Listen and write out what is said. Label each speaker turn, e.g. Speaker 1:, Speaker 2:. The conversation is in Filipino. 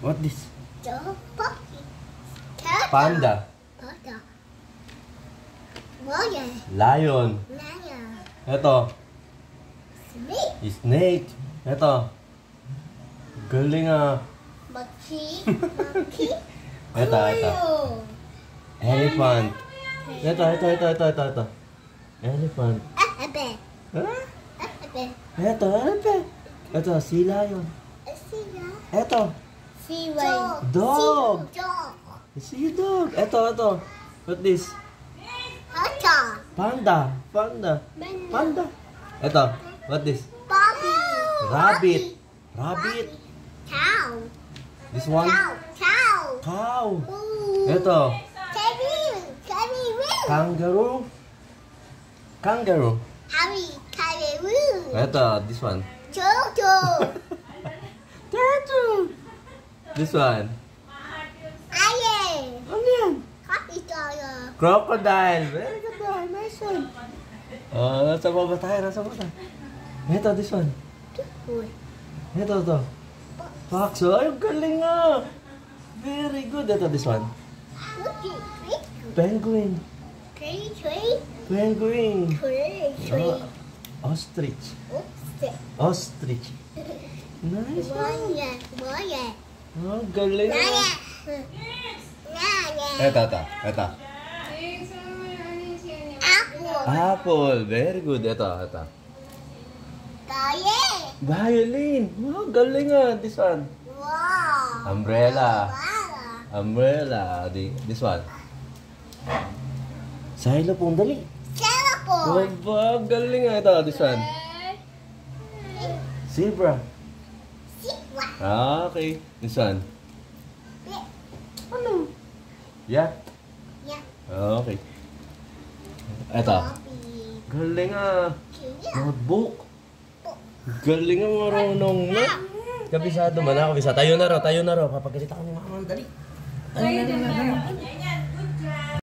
Speaker 1: What this? Panda.
Speaker 2: Panda.
Speaker 1: Lion.
Speaker 2: Lion.
Speaker 1: Ito.
Speaker 2: Snake.
Speaker 1: Snake. Ito. Galing ah.
Speaker 2: Monkey. Monkey.
Speaker 1: Ito, ito. Elephant. Ito, ito, ito, ito, ito, ito. Elephant.
Speaker 2: Bear.
Speaker 1: Huh?
Speaker 2: Bear.
Speaker 1: Ito, ito. Ito, sea lion.
Speaker 2: A sea.
Speaker 1: Ito.
Speaker 2: Sea whale.
Speaker 1: Dog.
Speaker 2: Dog.
Speaker 1: Sea dog. Ito, ito. What this? Panda. Panda.
Speaker 2: Panda.
Speaker 1: Panda. Ito. What this?
Speaker 2: Bobby.
Speaker 1: Rabbit. Rabbit.
Speaker 2: Cow.
Speaker 1: This one?
Speaker 2: Cow. Cow.
Speaker 1: Cow.
Speaker 2: Ooh.
Speaker 1: Ito.
Speaker 2: Kangaroo. Kangaroo.
Speaker 1: Kangaroo. Kangaroo.
Speaker 2: Harry. Kangaroo.
Speaker 1: Ito, this one.
Speaker 2: Turtle.
Speaker 1: This one.
Speaker 2: Iron.
Speaker 1: Ano yan? Crocodile. Very good one. Nice one. Oh, nasa baba tayo. Nasa baba tayo. Ito, this one. Ito, ito. Fox. Oh, Ay, galing nga. Very good. Ito, this one. Penguin. Penguin. Oh, ostrich.
Speaker 2: Oops.
Speaker 1: Ostrich. Nice one. Oh, galing.
Speaker 2: Naya.
Speaker 1: Ito, ito. Ito.
Speaker 2: Apple.
Speaker 1: Apple. Very good. Ito, ito.
Speaker 2: Diet.
Speaker 1: Violin. Oh, galing nga. This one.
Speaker 2: Wow.
Speaker 1: Umbrella.
Speaker 2: Wow.
Speaker 1: Umbrella. Di, this one. Xylophone. Dali. Oh,
Speaker 2: Teleport.
Speaker 1: ba, galing nga. Ito, this one. Zebra. Ah, okay. This one.
Speaker 2: Ano?
Speaker 1: Yeah.
Speaker 2: Yeah.
Speaker 1: Ah, okay. Ito.
Speaker 2: Bobby.
Speaker 1: Galing.
Speaker 2: Kaya.
Speaker 1: Notebook. Galing nga marunong na. Kabisado man ako. Kabisado. Tayo na raw. Tayo na raw. Papagalitan ko ni mama. Dali.
Speaker 3: Tayo na.